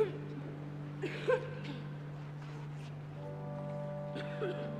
Thank you.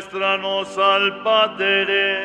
muéstranos al Padre.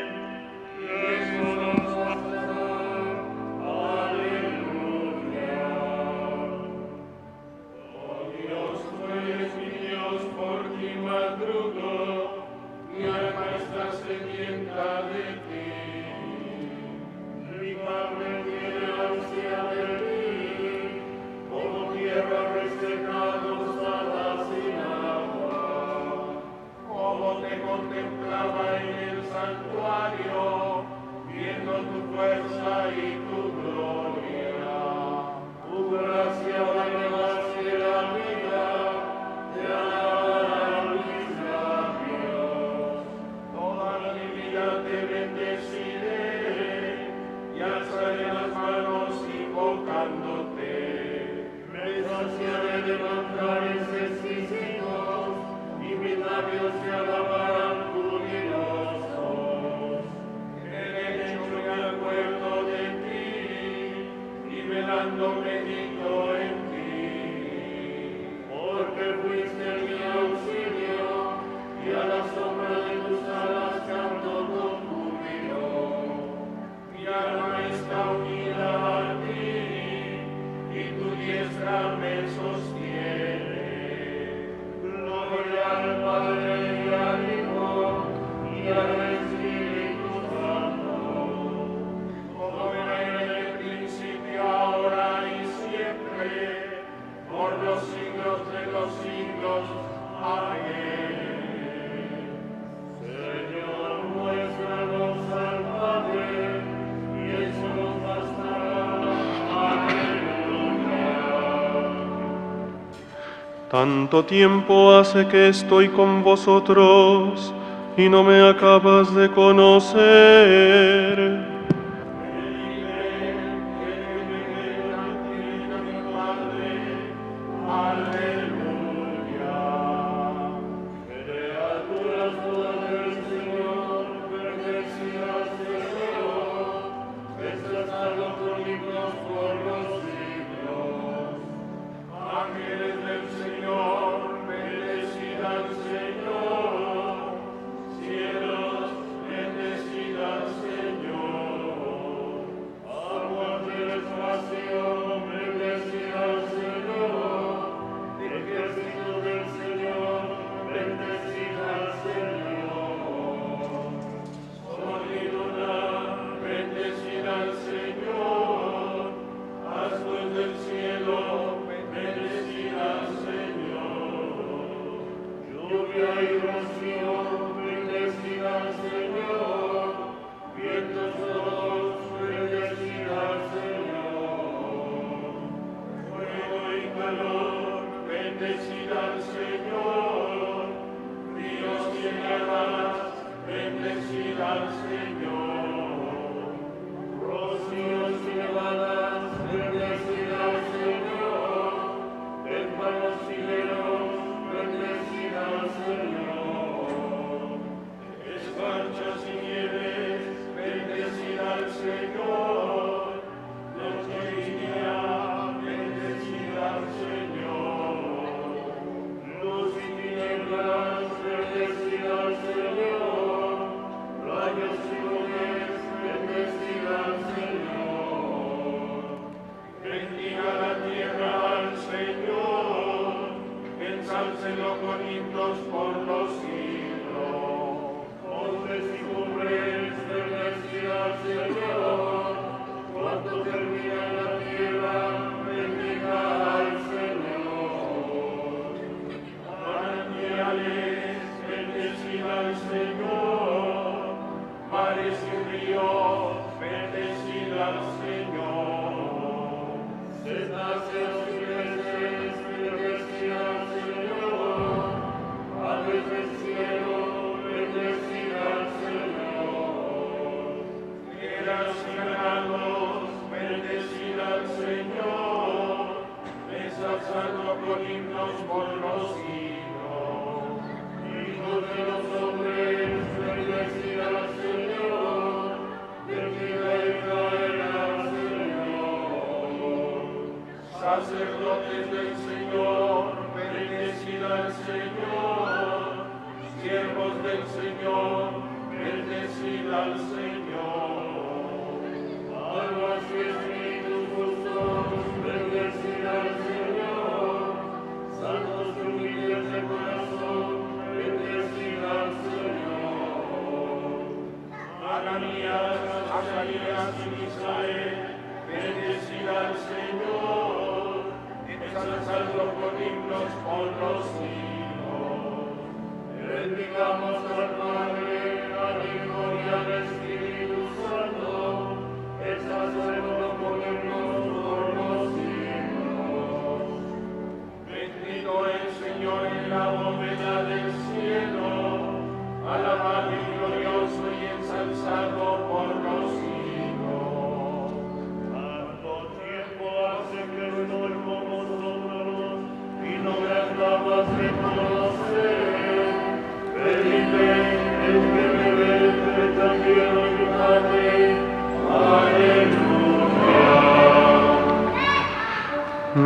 Tanto tiempo hace que estoy con vosotros y no me acabas de conocer.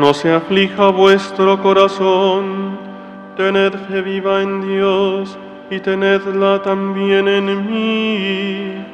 No se aflija vuestro corazón, tened fe viva en Dios y tenedla también en mí.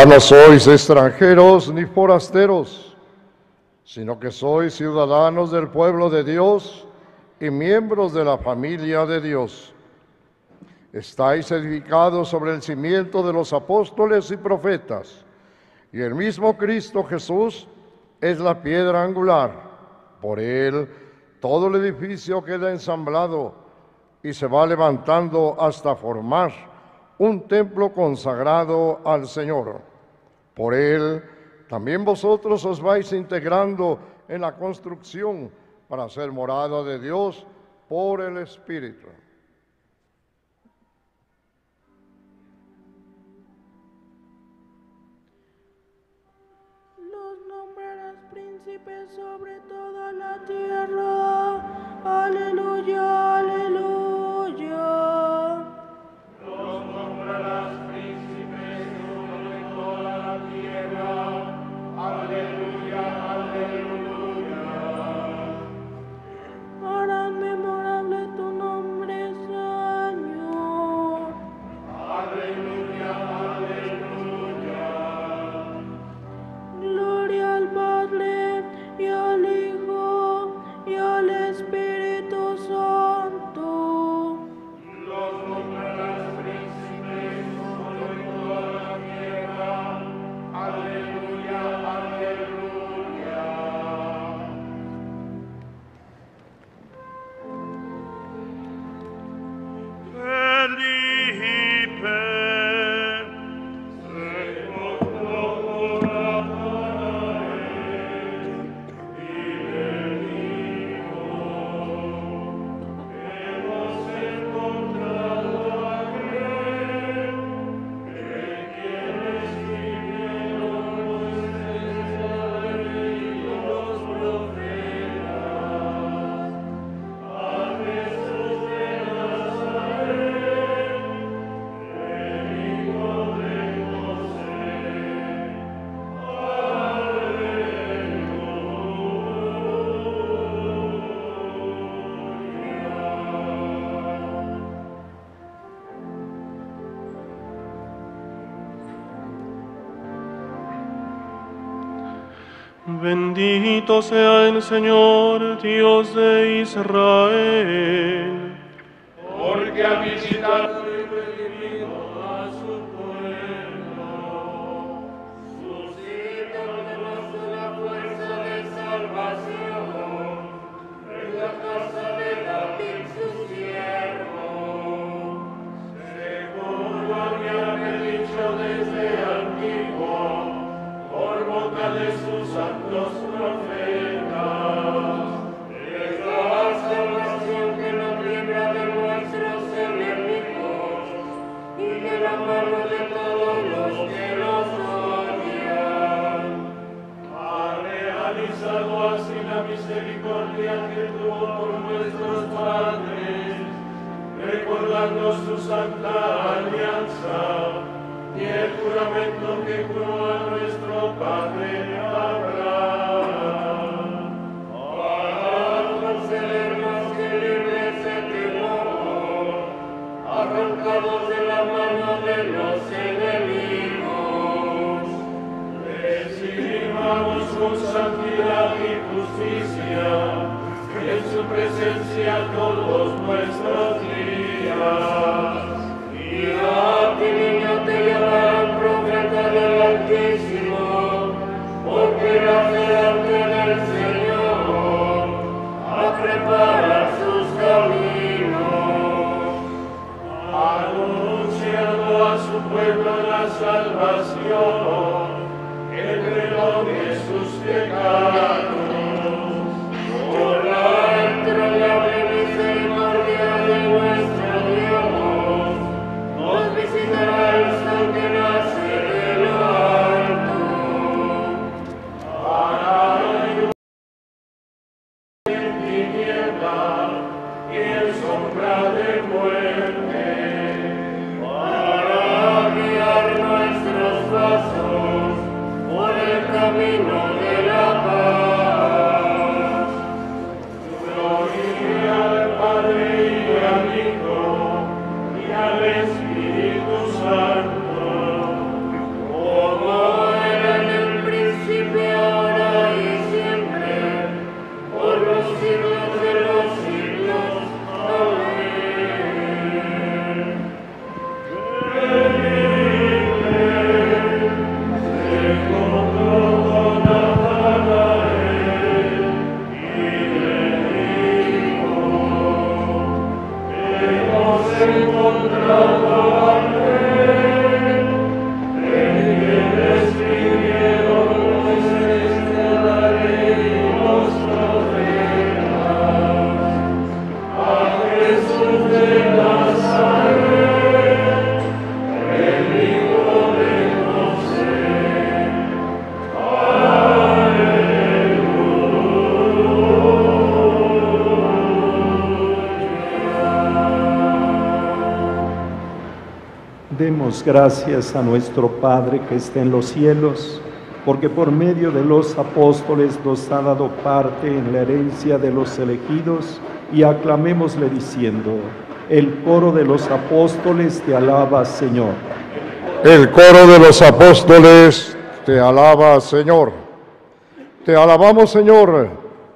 Ya no sois extranjeros ni forasteros, sino que sois ciudadanos del pueblo de Dios y miembros de la familia de Dios. Estáis edificados sobre el cimiento de los apóstoles y profetas, y el mismo Cristo Jesús es la piedra angular. Por él todo el edificio queda ensamblado y se va levantando hasta formar un templo consagrado al Señor. Por él también vosotros os vais integrando en la construcción para ser morada de Dios por el Espíritu. Los nombrarás príncipes sobre toda la tierra. Aleluya, aleluya. Los nombrarás 할렐루야 Sea el Señor, Dios de Israel. Que juró a nuestro padre Abraham. Para concedernos que libres de temor, arrancados de la mano de los enemigos, recibamos con santidad y justicia en su presencia todos nuestros días. Salvación, Demos gracias a nuestro Padre que está en los cielos, porque por medio de los apóstoles nos ha dado parte en la herencia de los elegidos, y aclamémosle diciendo, el coro de los apóstoles te alaba, Señor. El coro de los apóstoles te alaba, Señor. Te alabamos, Señor,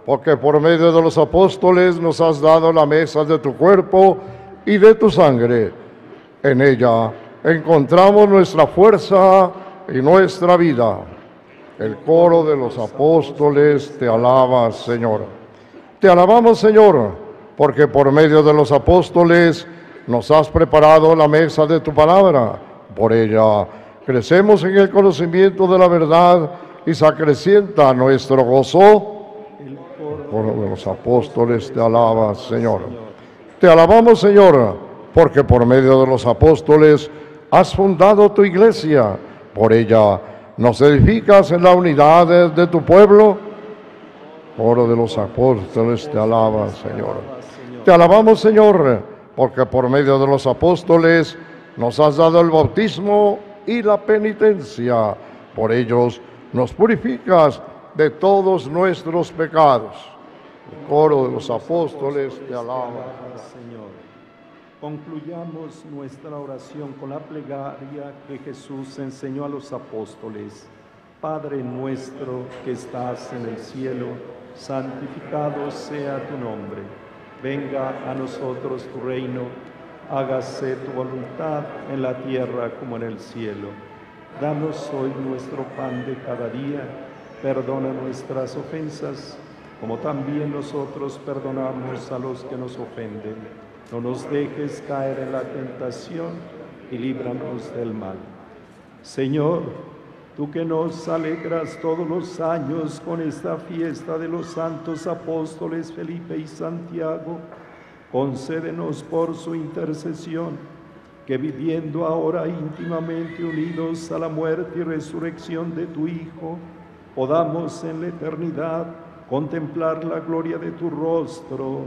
porque por medio de los apóstoles nos has dado la mesa de tu cuerpo y de tu sangre. En ella encontramos nuestra fuerza y nuestra vida. El coro de los apóstoles te alaba, Señor. Te alabamos, Señor, porque por medio de los apóstoles nos has preparado la mesa de tu palabra. Por ella crecemos en el conocimiento de la verdad y se acrecienta nuestro gozo. El coro de los apóstoles te alaba, Señor. Te alabamos, Señor, porque por medio de los apóstoles has fundado tu iglesia. Por ella nos edificas en la unidad de, tu pueblo. Coro de los apóstoles te alaba, Señor. Te alabamos, Señor, porque por medio de los apóstoles nos has dado el bautismo y la penitencia. Por ellos nos purificas de todos nuestros pecados. El coro de los apóstoles te alaba. Concluyamos nuestra oración con la plegaria que Jesús enseñó a los apóstoles. Padre nuestro que estás en el cielo, santificado sea tu nombre. Venga a nosotros tu reino, hágase tu voluntad en la tierra como en el cielo. Danos hoy nuestro pan de cada día, perdona nuestras ofensas, como también nosotros perdonamos a los que nos ofenden. No nos dejes caer en la tentación y líbranos del mal. Señor, tú que nos alegras todos los años con esta fiesta de los santos apóstoles Felipe y Santiago, concédenos por su intercesión que viviendo ahora íntimamente unidos a la muerte y resurrección de tu Hijo, podamos en la eternidad contemplar la gloria de tu rostro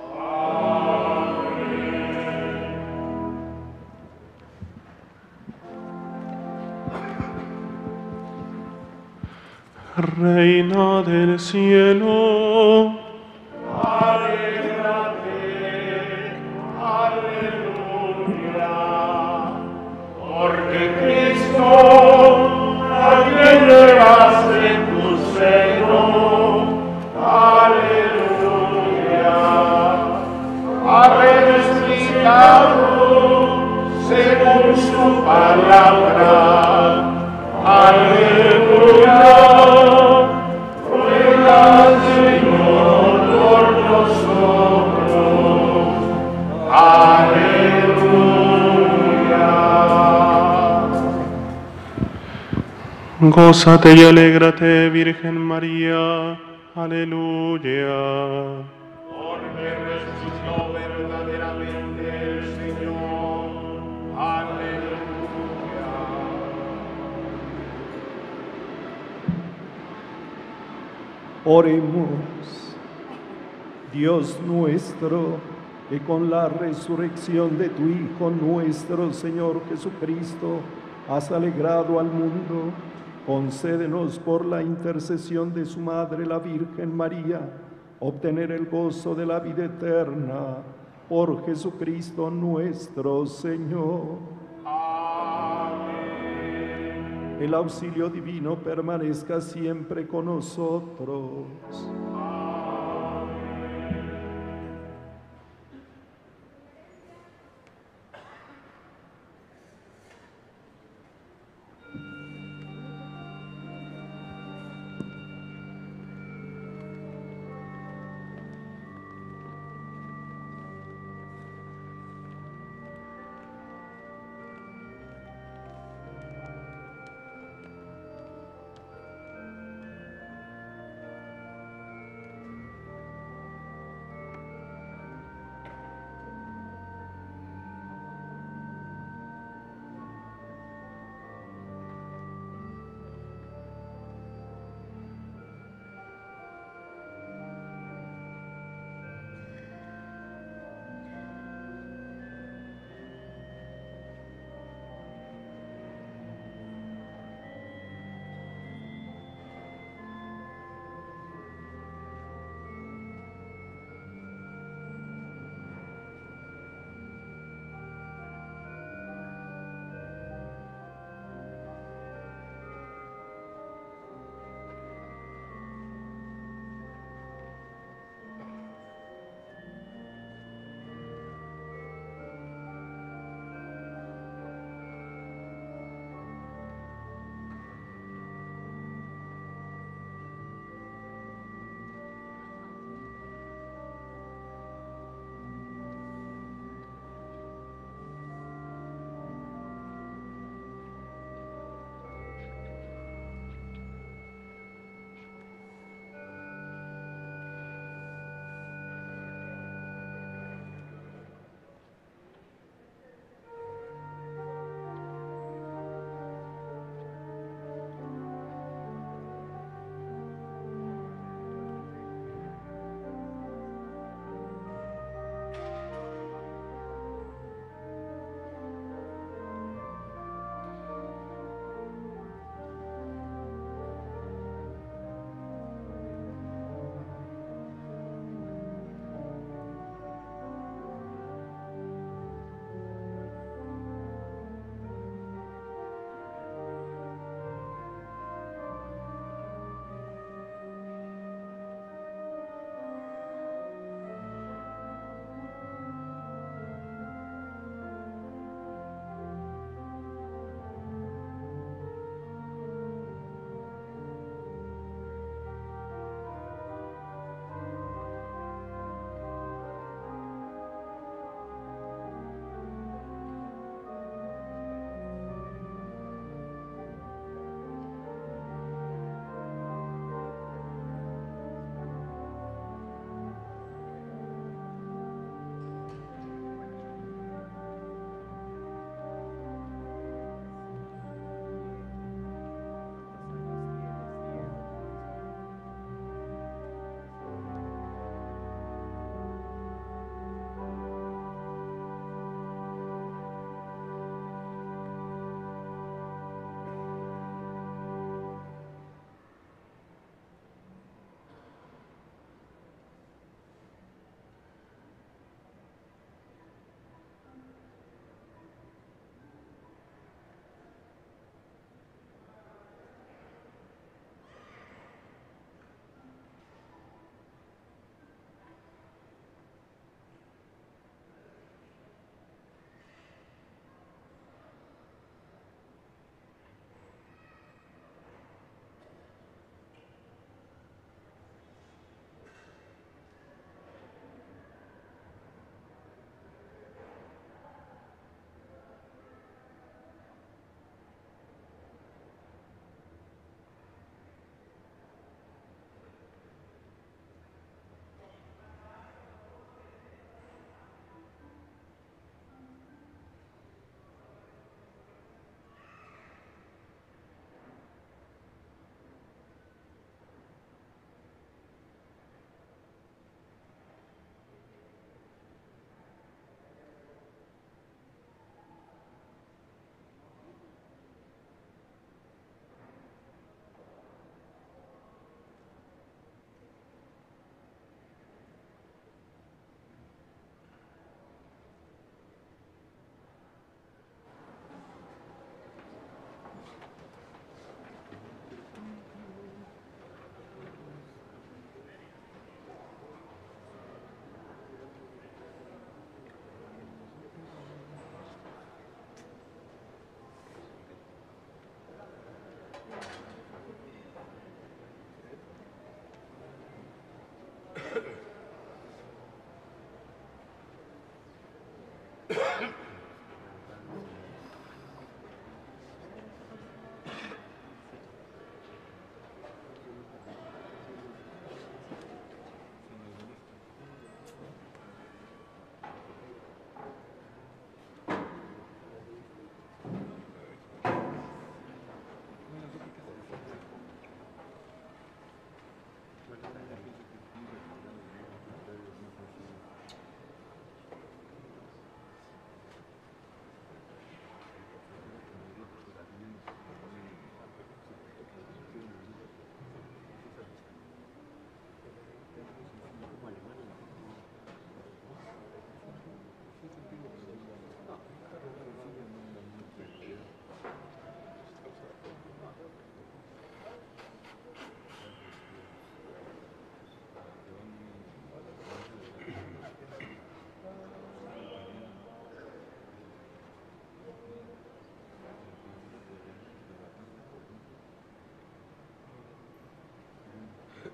Reina del cielo, gózate y alégrate, Virgen María, aleluya. Porque resucitó verdaderamente Oremos. Dios nuestro, que con la resurrección de tu Hijo nuestro Señor Jesucristo has alegrado al mundo, concédenos por la intercesión de su Madre la Virgen María, obtener el gozo de la vida eterna por Jesucristo nuestro Señor. El auxilio divino permanezca siempre con nosotros.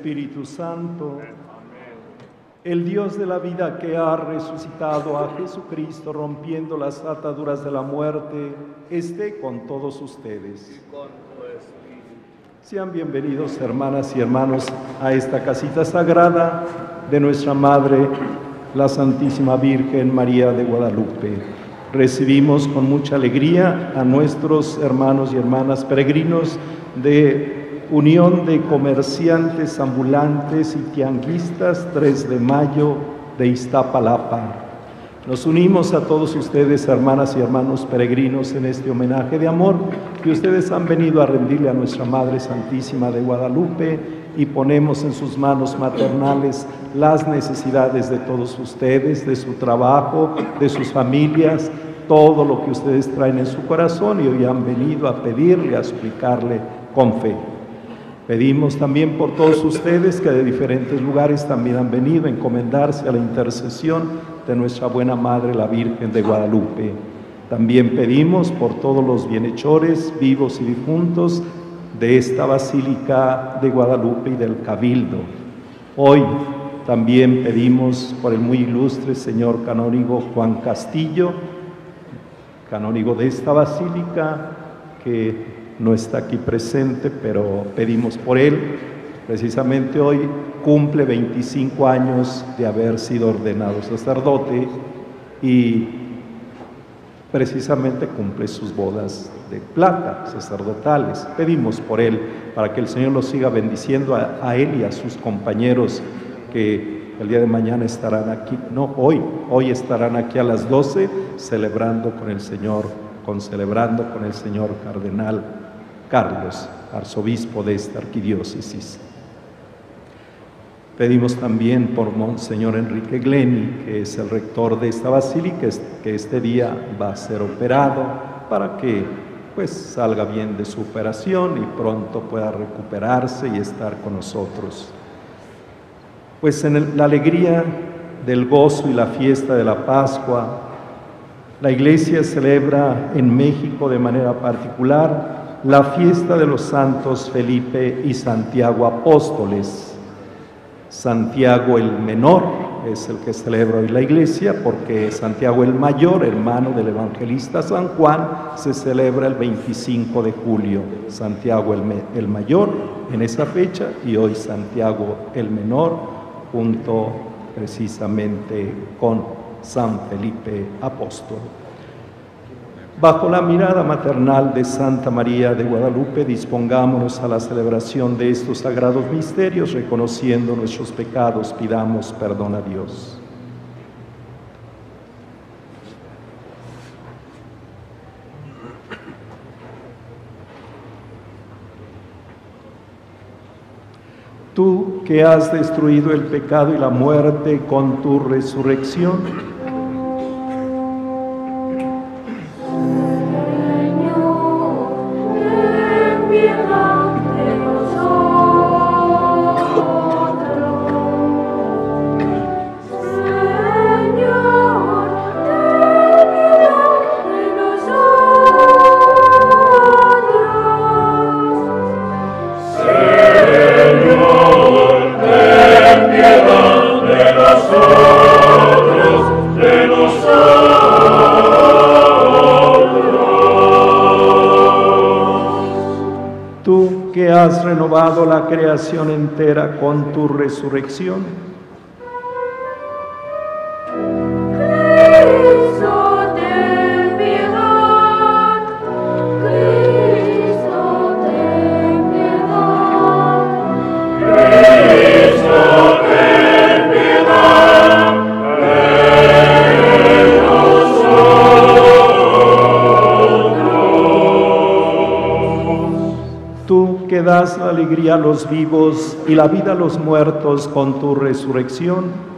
Espíritu Santo. El Dios de la vida que ha resucitado a Jesucristo rompiendo las ataduras de la muerte, esté con todos ustedes. Sean bienvenidos hermanas y hermanos a esta casita sagrada de nuestra Madre, la Santísima Virgen María de Guadalupe. Recibimos con mucha alegría a nuestros hermanos y hermanas peregrinos de Unión de Comerciantes Ambulantes y Tianguistas 3 de Mayo de Iztapalapa. Nos unimos a todos ustedes, hermanas y hermanos peregrinos, en este homenaje de amor que ustedes han venido a rendirle a nuestra Madre Santísima de Guadalupe y ponemos en sus manos maternales las necesidades de todos ustedes, de su trabajo, de sus familias, todo lo que ustedes traen en su corazón y hoy han venido a pedirle, a explicarle con fe. Pedimos también por todos ustedes que de diferentes lugares también han venido a encomendarse a la intercesión de nuestra buena Madre, la Virgen de Guadalupe. También pedimos por todos los bienhechores, vivos y difuntos, de esta Basílica de Guadalupe y del Cabildo. Hoy también pedimos por el muy ilustre señor canónigo Juan Castillo, canónigo de esta basílica, que no está aquí presente, pero pedimos por él. Precisamente hoy cumple 25 años de haber sido ordenado sacerdote y precisamente cumple sus bodas de plata sacerdotales. Pedimos por él para que el Señor lo siga bendiciendo a, él y a sus compañeros que el día de mañana estarán aquí, no hoy, hoy estarán aquí a las 12 celebrando con el Señor, con celebrando con el Señor Cardenal Carlos, arzobispo de esta arquidiócesis. Pedimos también por Monseñor Enrique Gleni, que es el rector de esta basílica, que este día va a ser operado para que pues salga bien de su operación y pronto pueda recuperarse y estar con nosotros. Pues en la alegría del gozo y la fiesta de la Pascua, la Iglesia celebra en México de manera particular la fiesta de los santos Felipe y Santiago apóstoles. Santiago el menor es el que celebra hoy la iglesia porque Santiago el mayor, hermano del evangelista San Juan, se celebra el 25 de julio. Santiago el, el mayor en esa fecha y hoy Santiago el menor junto precisamente con San Felipe apóstol. Bajo la mirada maternal de Santa María de Guadalupe, dispongámonos a la celebración de estos sagrados misterios, reconociendo nuestros pecados, pidamos perdón a Dios. Tú que has destruido el pecado y la muerte con tu resurrección, creación entera con tu resurrección das la alegría a los vivos y la vida a los muertos con tu resurrección.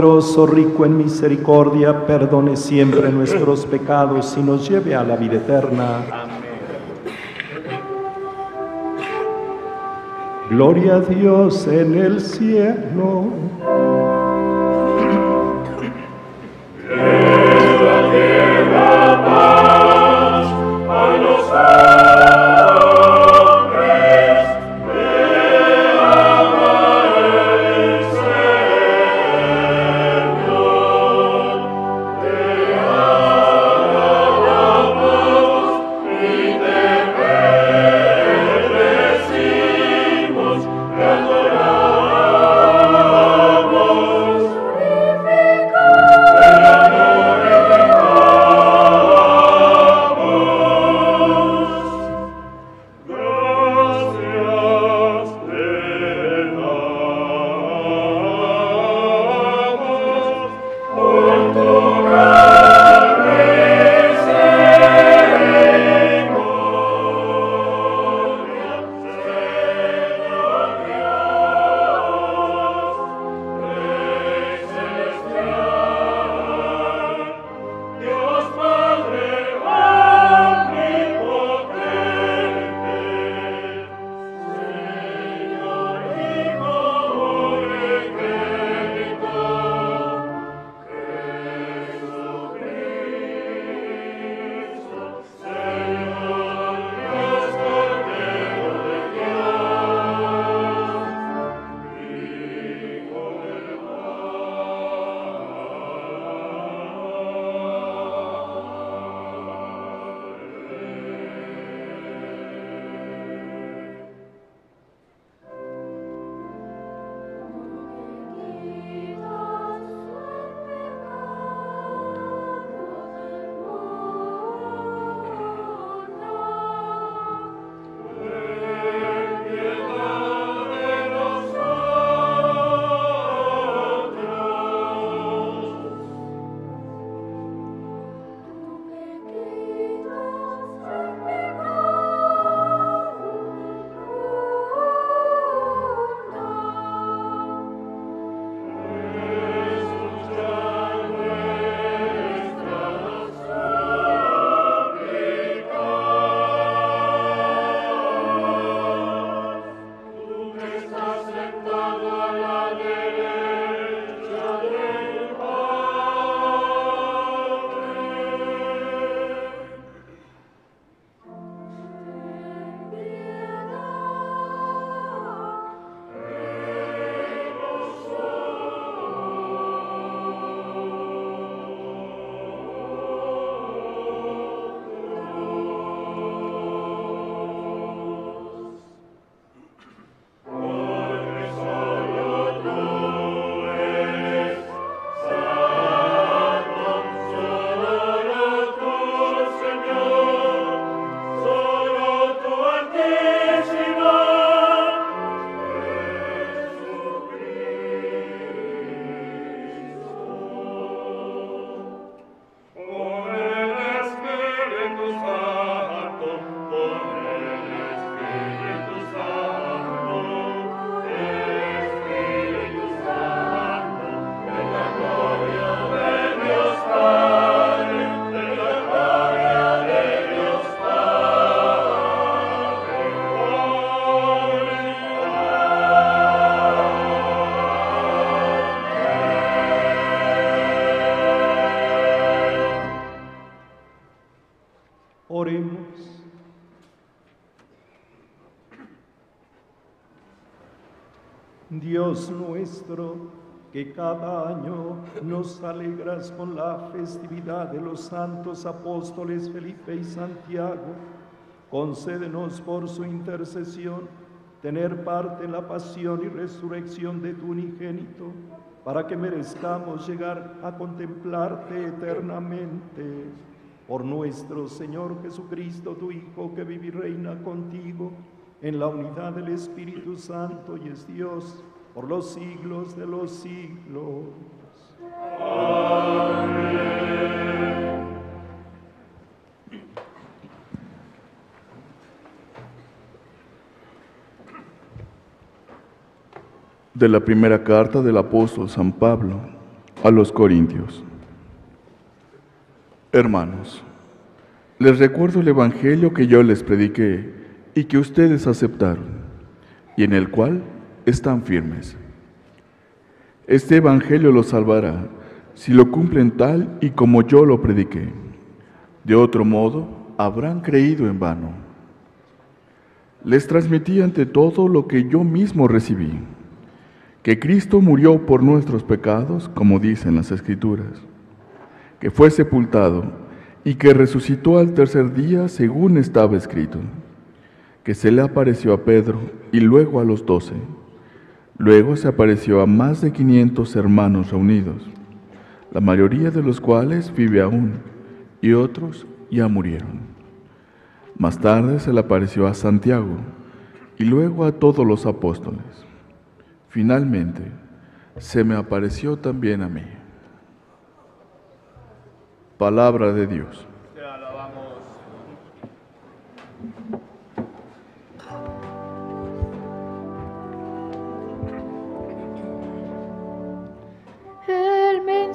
Todopoderoso, rico en misericordia, perdone siempre nuestros pecados y nos lleve a la vida eterna. Gloria a Dios en el cielo. Cada año nos alegras con la festividad de los santos apóstoles Felipe y Santiago, concédenos por su intercesión tener parte en la pasión y resurrección de tu unigénito, para que merezcamos llegar a contemplarte eternamente. Por nuestro Señor Jesucristo, tu Hijo, que vive y reina contigo en la unidad del Espíritu Santo y es Dios por los siglos de los siglos. de la primera carta del apóstol San Pablo a los Corintios. Hermanos, les recuerdo el Evangelio que yo les prediqué y que ustedes aceptaron, y en el cual están firmes. Este Evangelio los salvará si lo cumplen tal y como yo lo prediqué. De otro modo, habrán creído en vano. Les transmití ante todo lo que yo mismo recibí que Cristo murió por nuestros pecados, como dicen las Escrituras, que fue sepultado y que resucitó al tercer día según estaba escrito, que se le apareció a Pedro y luego a los doce. Luego se apareció a más de quinientos hermanos reunidos, la mayoría de los cuales vive aún y otros ya murieron. Más tarde se le apareció a Santiago y luego a todos los apóstoles. Finalmente, se me apareció también a mí. Palabra de Dios.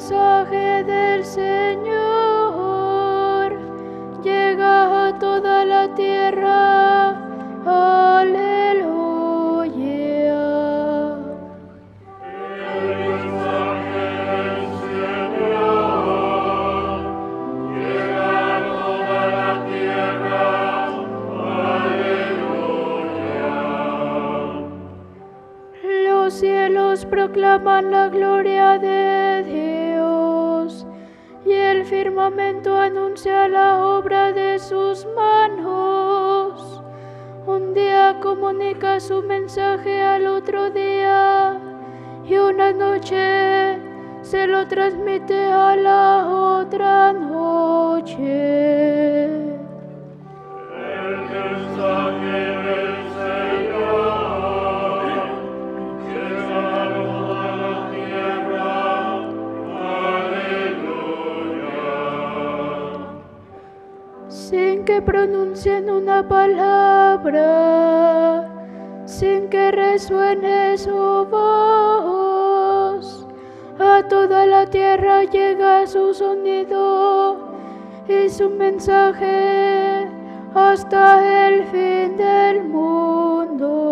El mensaje del Señor llega a toda la tierra. Aleluya. Los cielos proclaman la gloria de Dios y el firmamento anuncia la obra de sus manos. Un día comunica su mensaje al otro día y una noche se lo transmite a la otra noche. Que pronuncien una palabra, sin que resuene su voz. A toda la tierra llega su sonido y su mensaje hasta el fin del mundo.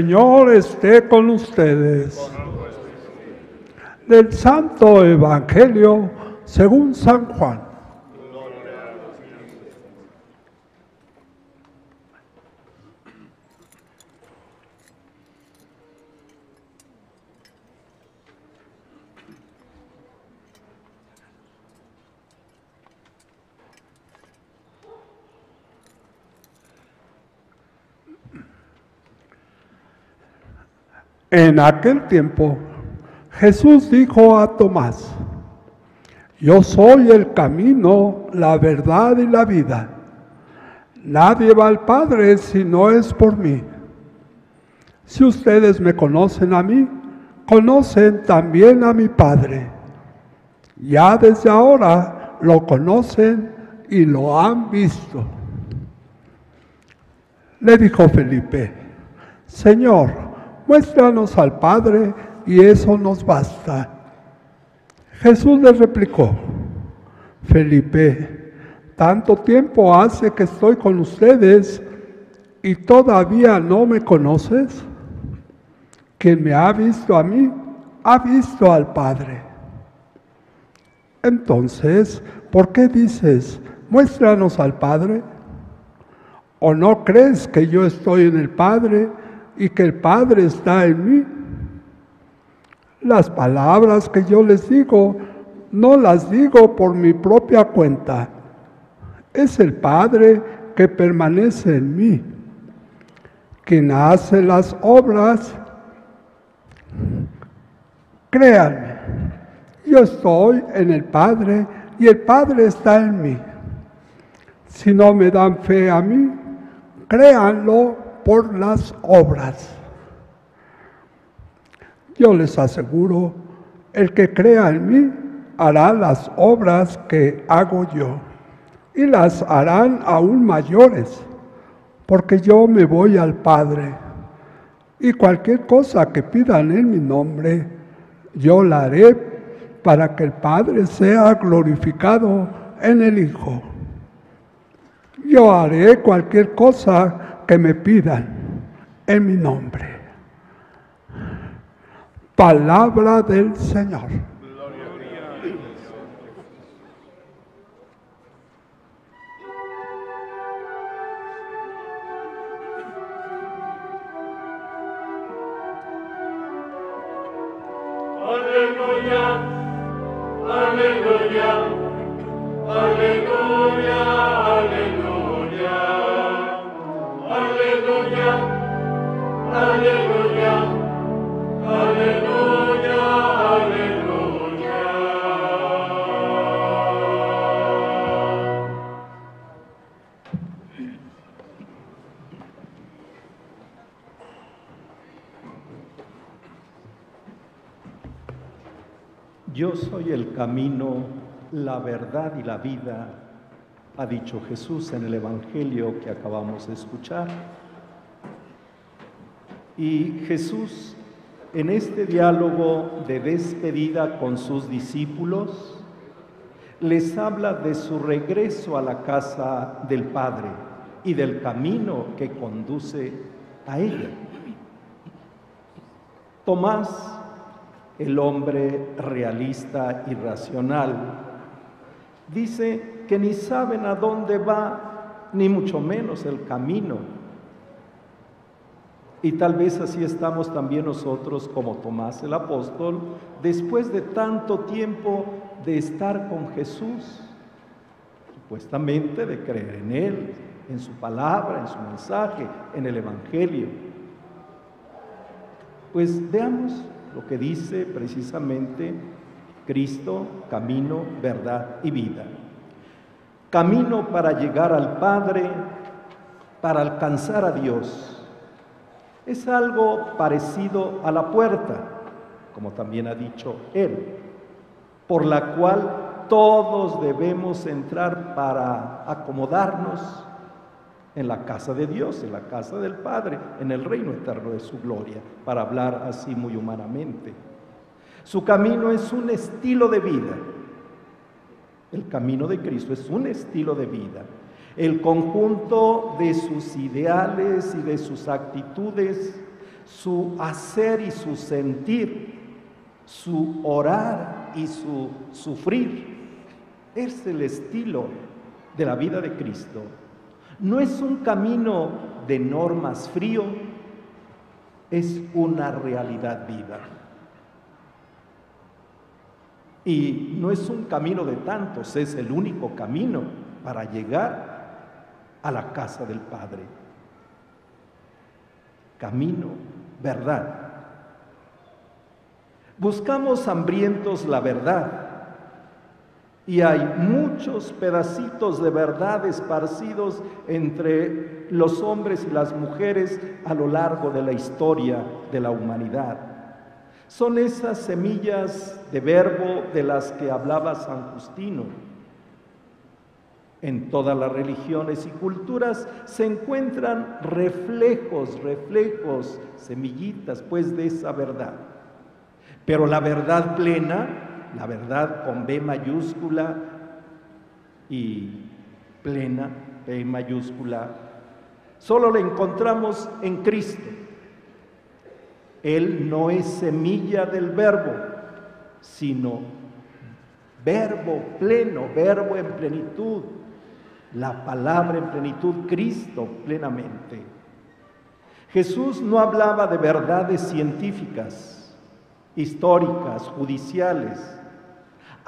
Señor esté con ustedes. Del Santo Evangelio según San Juan. En aquel tiempo, Jesús dijo a Tomás, yo soy el camino, la verdad y la vida. Nadie va al Padre si no es por mí. Si ustedes me conocen a mí, conocen también a mi Padre. Ya desde ahora lo conocen y lo han visto. Le dijo Felipe, Señor, muéstranos al Padre y eso nos basta. Jesús le replicó, Felipe, tanto tiempo hace que estoy con ustedes y todavía no me conoces. Quien me ha visto a mí, ha visto al Padre. Entonces, ¿por qué dices, muéstranos al Padre? ¿O no crees que yo estoy en el Padre y que el Padre está en mí? Las palabras que yo les digo, no las digo por mi propia cuenta es el Padre que permanece en mí, quien hace las obras. Créanme, yo estoy en el Padre y el Padre está en mí. Si no me dan fe a mí, créanlo por las obras. Yo les aseguro, el que crea en mí hará las obras que hago yo y las harán aún mayores, porque yo me voy al Padre. Y cualquier cosa que pidan en mi nombre, yo la haré para que el Padre sea glorificado en el Hijo. Yo haré cualquier cosa que me pidan en mi nombre. Palabra del Señor. El camino, la verdad y la vida, ha dicho Jesús en el Evangelio que acabamos de escuchar. Y Jesús, en este diálogo de despedida con sus discípulos, les habla de su regreso a la casa del Padre y del camino que conduce a ella. Tomás el hombre realista y racional. Dice que ni saben a dónde va, ni mucho menos el camino. Y tal vez así estamos también nosotros como Tomás el apóstol, después de tanto tiempo de estar con Jesús, supuestamente de creer en Él, en su palabra, en su mensaje, en el Evangelio. Pues veamos lo que dice precisamente Cristo, camino, verdad y vida. Camino para llegar al Padre, para alcanzar a Dios. Es algo parecido a la puerta, como también ha dicho Él, por la cual todos debemos entrar para acomodarnos en la casa de Dios, en la casa del Padre, en el reino eterno de su gloria, para hablar así muy humanamente. Su camino es un estilo de vida. El camino de Cristo es un estilo de vida. El conjunto de sus ideales y de sus actitudes, su hacer y su sentir, su orar y su sufrir, es el estilo de la vida de Cristo. No es un camino de normas frío, es una realidad viva. Y no es un camino de tantos, es el único camino para llegar a la casa del Padre. Camino, verdad Buscamos hambrientos la verdad. Y hay muchos pedacitos de verdad esparcidos entre los hombres y las mujeres a lo largo de la historia de la humanidad. Son esas semillas de verbo de las que hablaba San Justino. En todas las religiones y culturas se encuentran reflejos, reflejos, semillitas, pues, de esa verdad. Pero la verdad plena, la verdad con B mayúscula y plena, B mayúscula, solo la encontramos en Cristo. Él no es semilla del verbo, sino verbo pleno, verbo en plenitud, la palabra en plenitud, Cristo plenamente. Jesús no hablaba de verdades científicas, históricas, judiciales.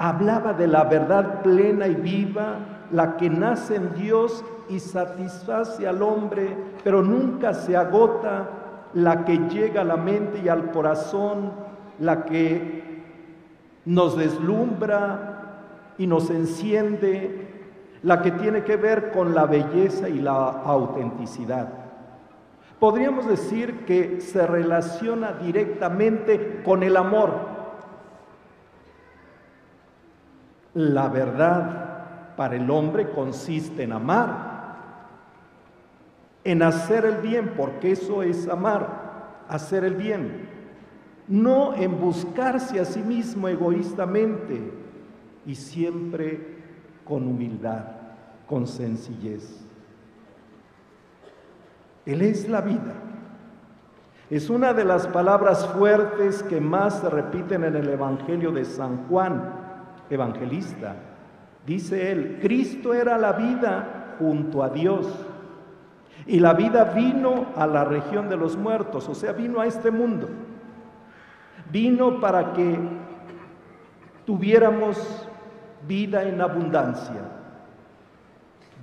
Hablaba de la verdad plena y viva, la que nace en Dios y satisface al hombre, pero nunca se agota, la que llega a la mente y al corazón, la que nos deslumbra y nos enciende, la que tiene que ver con la belleza y la autenticidad. Podríamos decir que se relaciona directamente con el amor. La verdad para el hombre consiste en amar, en hacer el bien, porque eso es amar, hacer el bien, no en buscarse a sí mismo egoístamente y siempre con humildad, con sencillez. Él es la vida. Es una de las palabras fuertes que más se repiten en el Evangelio de San Juan, evangelista. Dice él, Cristo era la vida junto a Dios. Y la vida vino a la región de los muertos, o sea, vino a este mundo. Vino para que tuviéramos vida en abundancia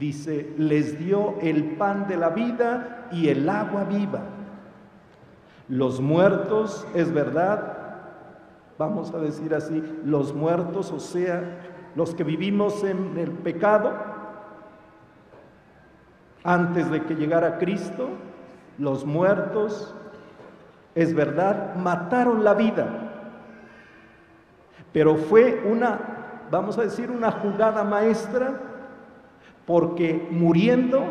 dice, les dio el pan de la vida y el agua viva. Los muertos, es verdad, vamos a decir así, los muertos, o sea, los que vivimos en el pecado, antes de que llegara Cristo, los muertos, es verdad, mataron la vida. Pero fue una, vamos a decir, una jugada maestra porque muriendo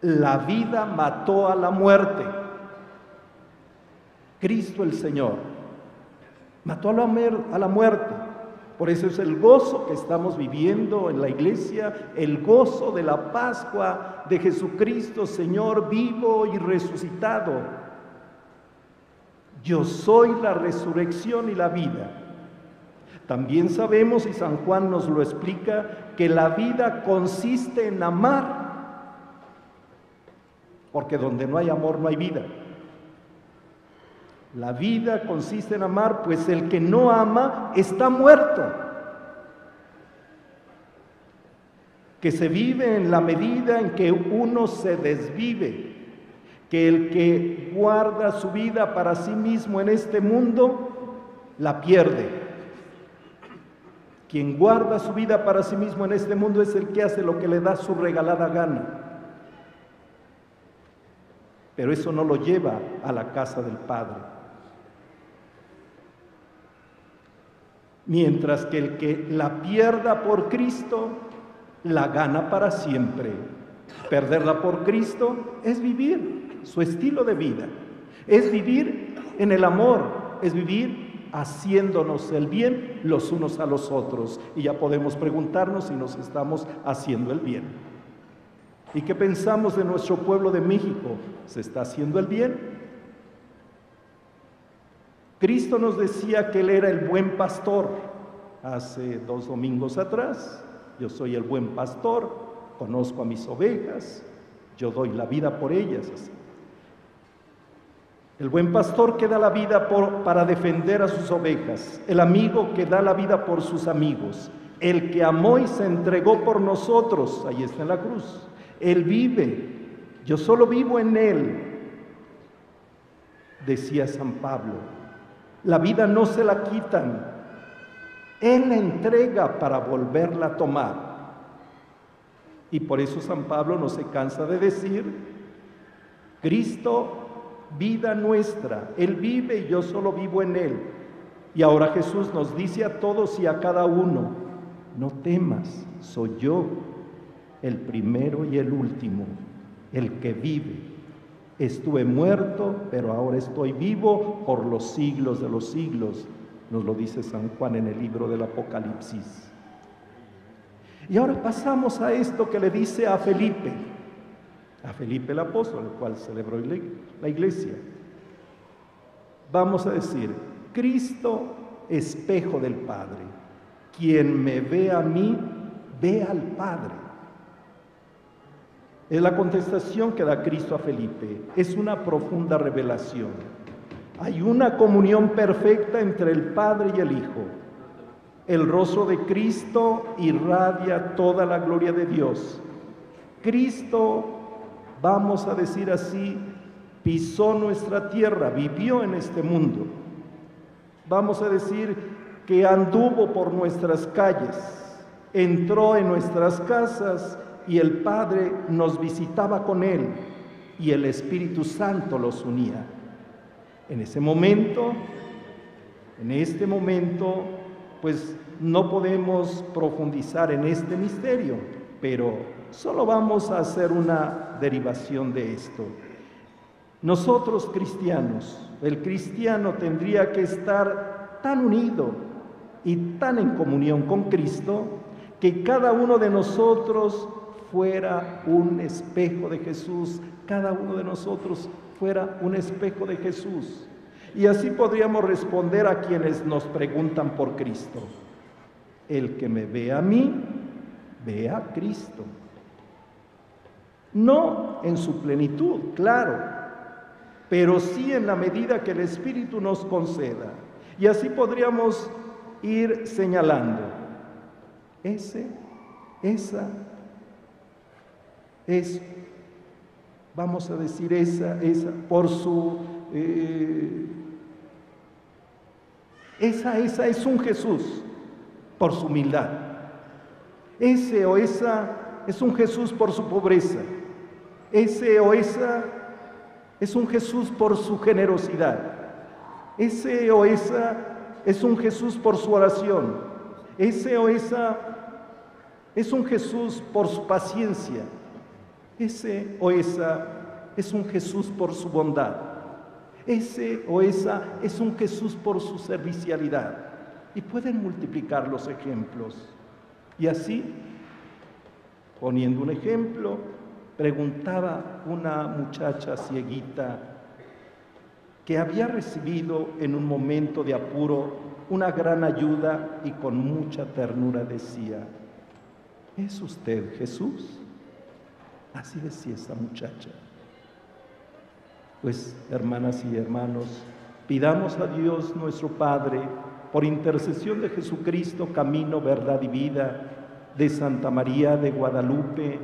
la vida mató a la muerte. Cristo el Señor mató a la, muerte. Por eso es el gozo que estamos viviendo en la iglesia, el gozo de la Pascua de Jesucristo, Señor vivo y resucitado. Yo soy la resurrección y la vida. También sabemos, y San Juan nos lo explica, que la vida consiste en amar, porque donde no hay amor no hay vida. La vida consiste en amar, pues el que no ama está muerto. Que se vive en la medida en que uno se desvive, que el que guarda su vida para sí mismo en este mundo, la pierde. Quien guarda su vida para sí mismo en este mundo es el que hace lo que le da su regalada gana. Pero eso no lo lleva a la casa del Padre. Mientras que el que la pierda por Cristo, la gana para siempre. Perderla por Cristo es vivir su estilo de vida. Es vivir en el amor, es vivir haciéndonos el bien los unos a los otros. Y ya podemos preguntarnos si nos estamos haciendo el bien. ¿Y qué pensamos de nuestro pueblo de México? ¿Se está haciendo el bien? Cristo nos decía que Él era el buen pastor hace dos domingos atrás. Yo soy el buen pastor, conozco a mis ovejas, yo doy la vida por ellas. El buen pastor que da la vida para defender a sus ovejas, el amigo que da la vida por sus amigos, el que amó y se entregó por nosotros, ahí está en la cruz. Él vive, yo solo vivo en Él, decía San Pablo. La vida no se la quitan. Él la entrega para volverla a tomar. Y por eso San Pablo no se cansa de decir, Cristo, vida nuestra, Él vive y yo solo vivo en Él. Y ahora Jesús nos dice a todos y a cada uno, no temas, soy yo, el primero y el último, el que vive. Estuve muerto, pero ahora estoy vivo por los siglos de los siglos, nos lo dice San Juan en el libro del Apocalipsis. Y ahora pasamos a esto que le dice a Felipe, a Felipe el apóstol, el cual celebró la iglesia. Vamos a decir, Cristo, espejo del Padre. Quien me ve a mí, ve al Padre. Es la contestación que da Cristo a Felipe. Es una profunda revelación. Hay una comunión perfecta entre el Padre y el Hijo. El rostro de Cristo irradia toda la gloria de Dios. Cristo, vamos a decir así, pisó nuestra tierra, vivió en este mundo. Vamos a decir que anduvo por nuestras calles, entró en nuestras casas y el Padre nos visitaba con Él y el Espíritu Santo los unía. En ese momento, en este momento, pues no podemos profundizar en este misterio, pero solo vamos a hacer una derivación de esto. Nosotros cristianos, el cristiano tendría que estar tan unido y tan en comunión con Cristo que cada uno de nosotros fuera un espejo de Jesús, cada uno de nosotros fuera un espejo de Jesús. Y así podríamos responder a quienes nos preguntan por Cristo. El que me ve a mí, ve a Cristo. No en su plenitud, claro, pero sí en la medida que el Espíritu nos conceda. Y así podríamos ir señalando, ese, esa, es, vamos a decir, esa, esa, por su, eh, esa, esa es un Jesús, por su humildad. Ese o esa es un Jesús por su pobreza. Ese o esa es un Jesús por su generosidad. Ese o esa es un Jesús por su oración. Ese o esa es un Jesús por su paciencia. Ese o esa es un Jesús por su bondad. Ese o esa es un Jesús por su servicialidad. Y pueden multiplicar los ejemplos. Y así, poniendo un ejemplo, preguntaba una muchacha cieguita que había recibido en un momento de apuro una gran ayuda y con mucha ternura decía, ¿es usted Jesús? Así decía esa muchacha. Pues, hermanas y hermanos, pidamos a Dios nuestro Padre, por intercesión de Jesucristo, camino, verdad y vida, de Santa María de Guadalupe,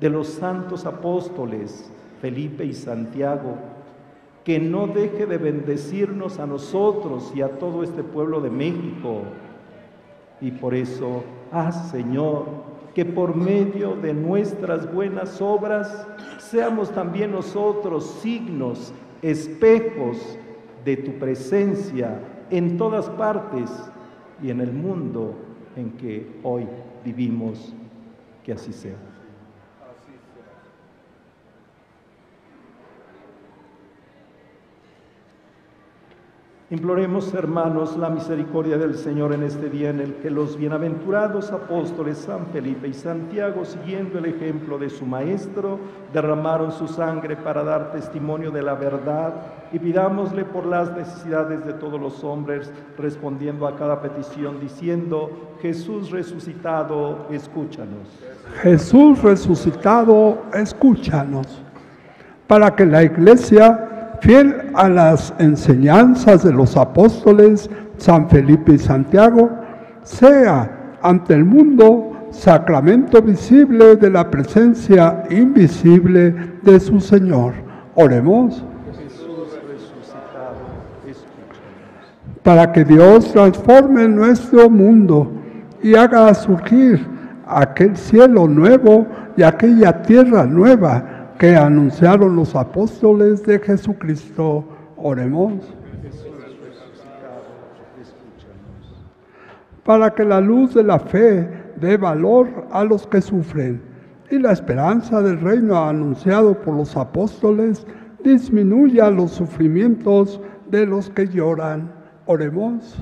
de los santos apóstoles Felipe y Santiago, que no deje de bendecirnos a nosotros y a todo este pueblo de México. Y por eso, haz, Señor, que por medio de nuestras buenas obras seamos también nosotros signos, espejos de tu presencia en todas partes y en el mundo en que hoy vivimos. Que así sea. Imploremos, hermanos, la misericordia del Señor en este día en el que los bienaventurados apóstoles San Felipe y Santiago, siguiendo el ejemplo de su Maestro, derramaron su sangre para dar testimonio de la verdad y pidámosle por las necesidades de todos los hombres, respondiendo a cada petición, diciendo, Jesús resucitado, escúchanos. Jesús resucitado, escúchanos, para que la iglesia fiel a las enseñanzas de los apóstoles San Felipe y Santiago, sea ante el mundo sacramento visible de la presencia invisible de su Señor. Oremos. Para que Dios transforme nuestro mundo y haga surgir aquel cielo nuevo y aquella tierra nueva que anunciaron los apóstoles de Jesucristo. Oremos. Para que la luz de la fe dé valor a los que sufren y la esperanza del reino anunciado por los apóstoles disminuya los sufrimientos de los que lloran. Oremos.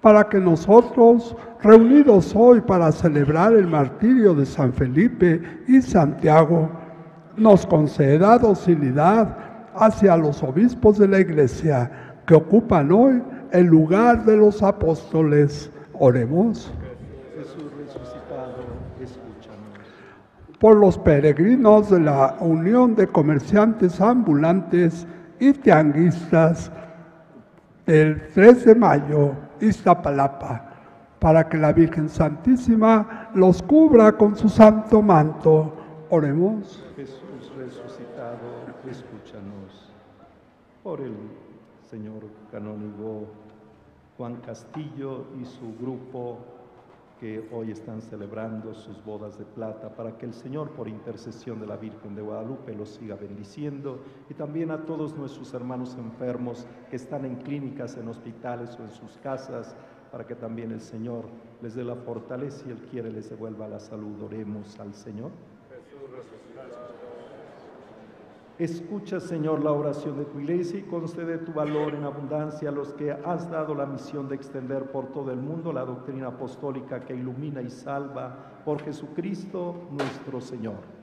Para que nosotros, reunidos hoy para celebrar el martirio de San Felipe y Santiago, nos conceda docilidad hacia los obispos de la Iglesia que ocupan hoy el lugar de los apóstoles. Oremos. Jesús resucitado, escúchanos. Por los peregrinos de la Unión de Comerciantes Ambulantes y Tianguistas del 3 de mayo, Iztapalapa, para que la Virgen Santísima los cubra con su santo manto. Oremos. Jesús resucitado, escúchanos. Por el señor canónigo Juan Castillo y su grupo que hoy están celebrando sus bodas de plata, para que el Señor, por intercesión de la Virgen de Guadalupe, los siga bendiciendo, y también a todos nuestros hermanos enfermos que están en clínicas, en hospitales o en sus casas, para que también el Señor les dé la fortaleza y Él quiere les devuelva la salud. Oremos al Señor. Escucha, Señor, la oración de tu iglesia y concede tu valor en abundancia a los que has dado la misión de extender por todo el mundo la doctrina apostólica que ilumina y salva por Jesucristo nuestro Señor.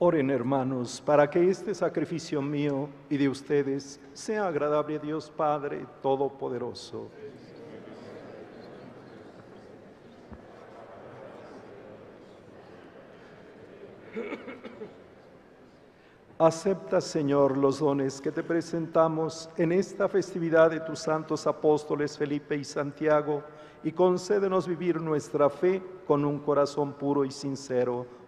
Oren hermanos, para que este sacrificio mío y de ustedes sea agradable a Dios Padre Todopoderoso. Acepta, Señor, los dones que te presentamos en esta festividad de tus santos apóstoles Felipe y Santiago, y concédenos vivir nuestra fe con un corazón puro y sincero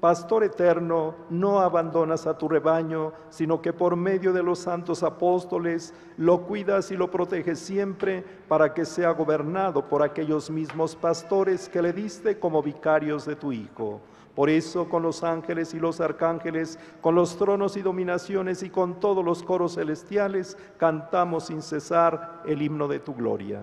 Pastor eterno, no abandonas a tu rebaño, sino que por medio de los santos apóstoles lo cuidas y lo proteges siempre para que sea gobernado por aquellos mismos pastores que le diste como vicarios de tu Hijo. Por eso con los ángeles y los arcángeles, con los tronos y dominaciones y con todos los coros celestiales, cantamos sin cesar el himno de tu gloria.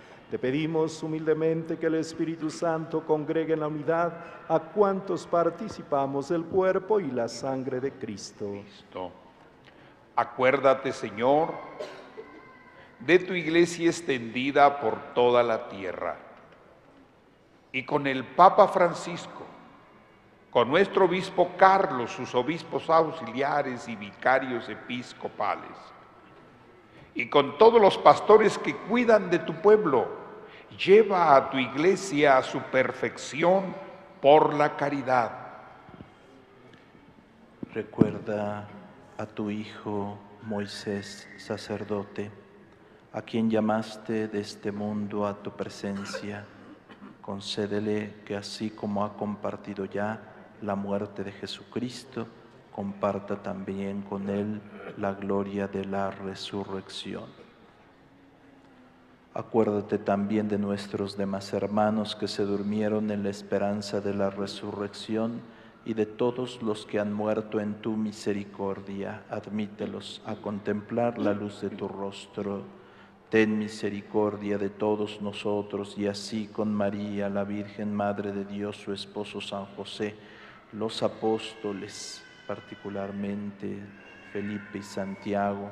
Te pedimos humildemente que el Espíritu Santo congregue en la unidad a cuantos participamos del cuerpo y la sangre de Cristo. Acuérdate, Señor, de tu iglesia extendida por toda la tierra. Y con el Papa Francisco, con nuestro obispo Carlos, sus obispos auxiliares y vicarios episcopales, y con todos los pastores que cuidan de tu pueblo, lleva a tu iglesia a su perfección por la caridad. Recuerda a tu hijo Moisés, sacerdote, a quien llamaste de este mundo a tu presencia. Concédele que así como ha compartido ya la muerte de Jesucristo, comparta también con él la gloria de la resurrección. Acuérdate también de nuestros demás hermanos que se durmieron en la esperanza de la resurrección y de todos los que han muerto en tu misericordia. Admítelos a contemplar la luz de tu rostro. Ten misericordia de todos nosotros y así con María, la Virgen Madre de Dios, su esposo San José, los apóstoles, particularmente Felipe y Santiago,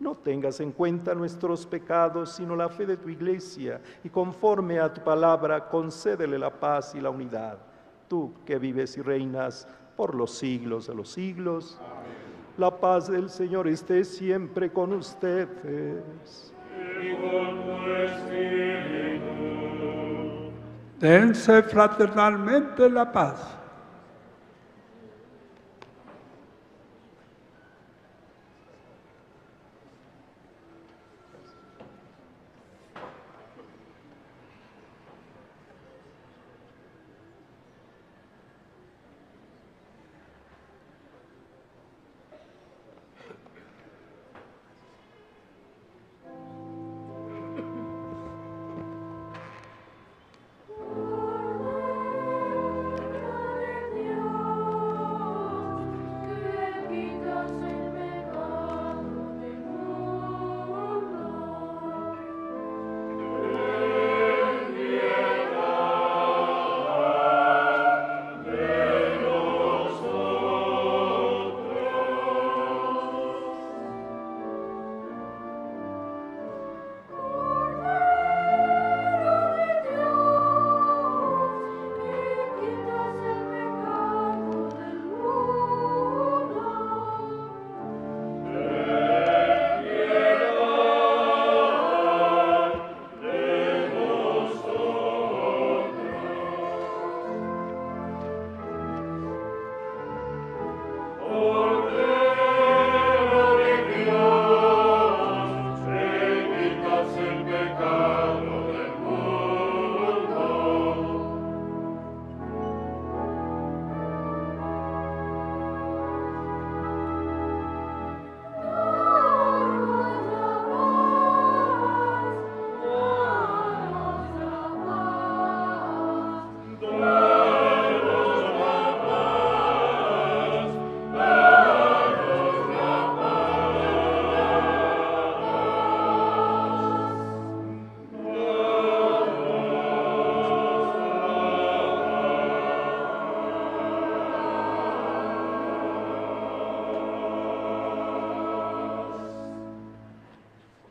No tengas en cuenta nuestros pecados, sino la fe de tu iglesia, y conforme a tu palabra, concédele la paz y la unidad. Tú que vives y reinas por los siglos de los siglos. La paz del Señor esté siempre con ustedes. Y con. Dense fraternalmente la paz.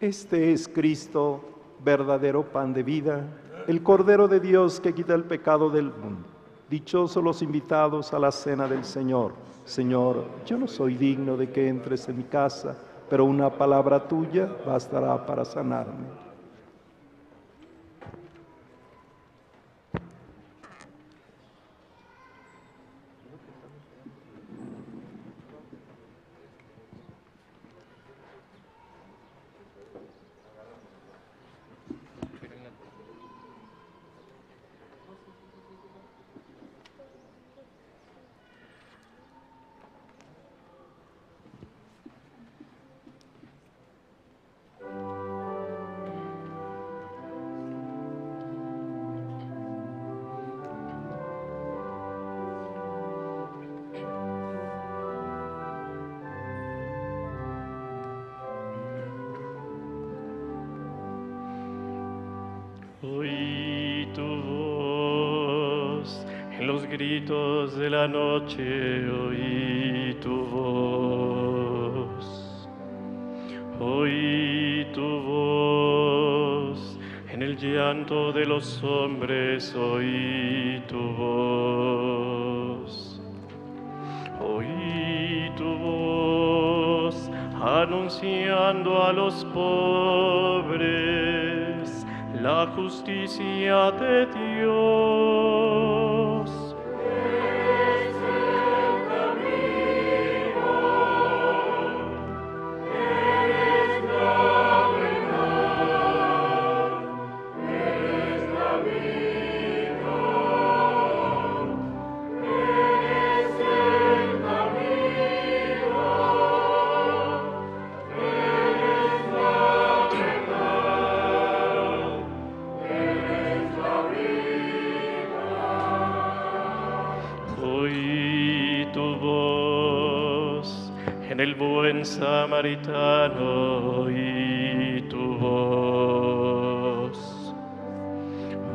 Este es Cristo, verdadero pan de vida, el Cordero de Dios que quita el pecado del mundo. Dichosos los invitados a la cena del Señor. Señor, yo no soy digno de que entres en mi casa, pero una palabra tuya bastará para sanarme. Samaritano, oí tu voz.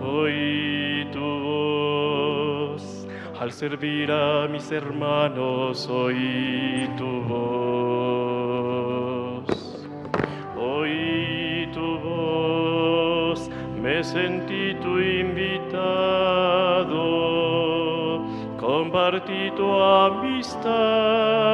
Oí tu voz al servir a mis hermanos, oí tu voz. Oí tu voz, me sentí tu invitado, compartí tu amistad.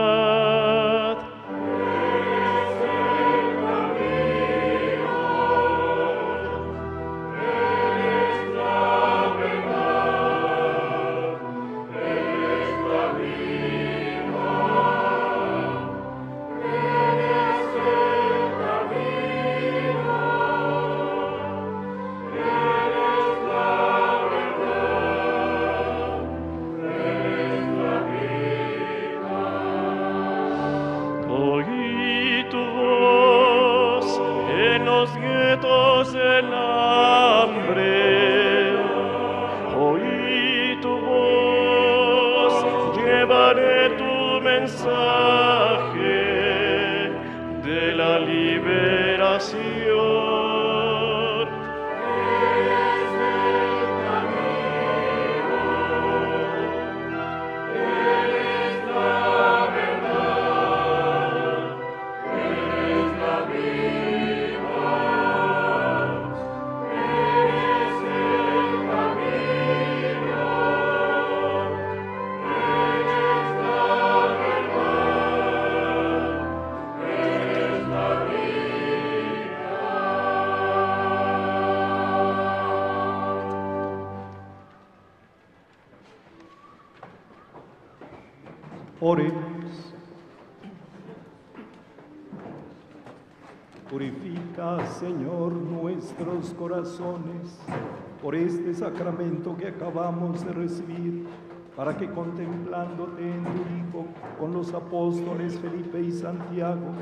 Para que contemplándote en tu Hijo con los apóstoles Felipe y Santiago,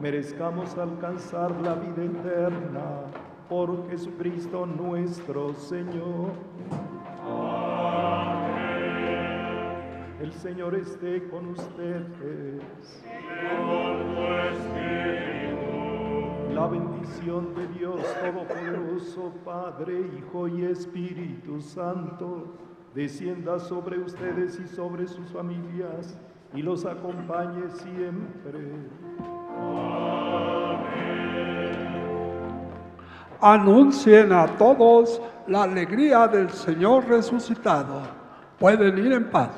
merezcamos alcanzar la vida eterna por Jesucristo nuestro Señor. El Señor esté con ustedes. La bendición de Dios Todopoderoso, Padre, Hijo y Espíritu Santo, descienda sobre ustedes y sobre sus familias y los acompañe siempre. anuncien a todos la alegría del Señor resucitado. Pueden ir en paz.